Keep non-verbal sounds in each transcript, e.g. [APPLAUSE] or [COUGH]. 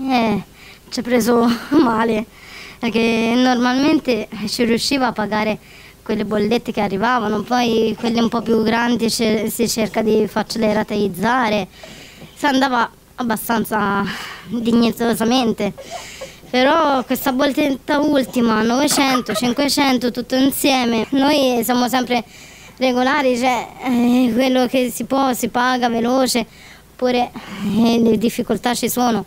Eh, ci ha preso [LAUGHS] male, perché normalmente ci riusciva a pagare quelle bollette che arrivavano, poi quelle un po' più grandi si cerca di farcele rateizzare, si andava abbastanza dignitosamente. Però questa bolletta ultima, 900, 500, tutto insieme, noi siamo sempre regolari, cioè eh, quello che si può si paga veloce, oppure eh, le difficoltà ci sono.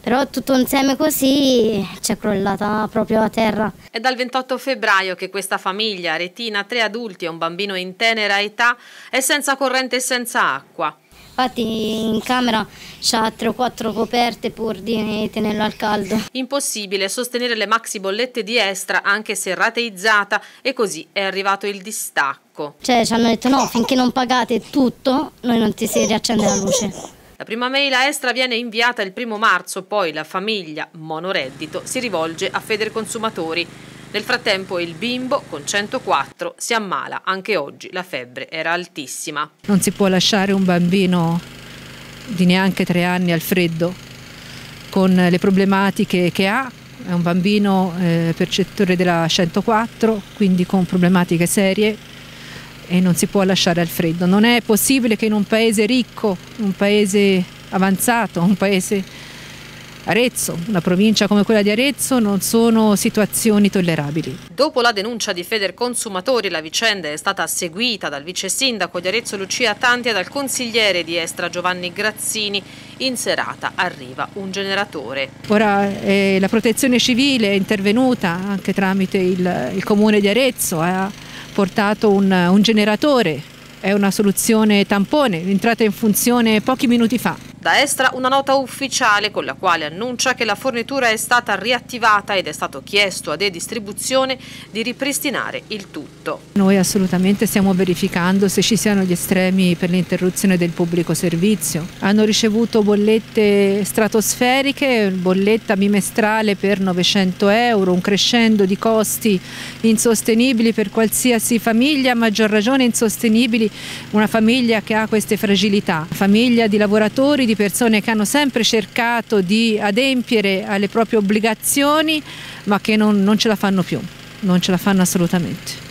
Però tutto insieme così ci è crollata proprio a terra. È dal 28 febbraio che questa famiglia, retina tre adulti e un bambino in tenera età, è senza corrente e senza acqua. Infatti in camera c'ha tre o quattro coperte pur di tenerlo al caldo. Impossibile sostenere le maxi bollette di Estra anche se rateizzata e così è arrivato il distacco. Cioè ci hanno detto no, finché non pagate tutto noi non ti si riaccende la luce. La prima mail a Estra viene inviata il primo marzo, poi la famiglia monoreddito si rivolge a Federconsumatori. Nel frattempo il bimbo con 104 si ammala, anche oggi la febbre era altissima. Non si può lasciare un bambino di neanche tre anni al freddo con le problematiche che ha, è un bambino eh, percettore della 104, quindi con problematiche serie e non si può lasciare al freddo. Non è possibile che in un paese ricco, un paese avanzato, un paese Arezzo, una provincia come quella di Arezzo, non sono situazioni tollerabili. Dopo la denuncia di Feder Consumatori, la vicenda è stata seguita dal vice sindaco di Arezzo Lucia Tanti e dal consigliere di Estra Giovanni Grazzini. In serata arriva un generatore. Ora eh, la protezione civile è intervenuta anche tramite il, il comune di Arezzo, ha portato un, un generatore, è una soluzione tampone, entrata in funzione pochi minuti fa. Da Estra una nota ufficiale con la quale annuncia che la fornitura è stata riattivata ed è stato chiesto ad E-Distribuzione di ripristinare il tutto. Noi assolutamente stiamo verificando se ci siano gli estremi per l'interruzione del pubblico servizio. Hanno ricevuto bollette stratosferiche, bolletta bimestrale per 900 euro, un crescendo di costi insostenibili per qualsiasi famiglia, a maggior ragione insostenibili una famiglia che ha queste fragilità, famiglia di lavoratori di persone che hanno sempre cercato di adempiere alle proprie obbligazioni ma che non, non ce la fanno più, non ce la fanno assolutamente.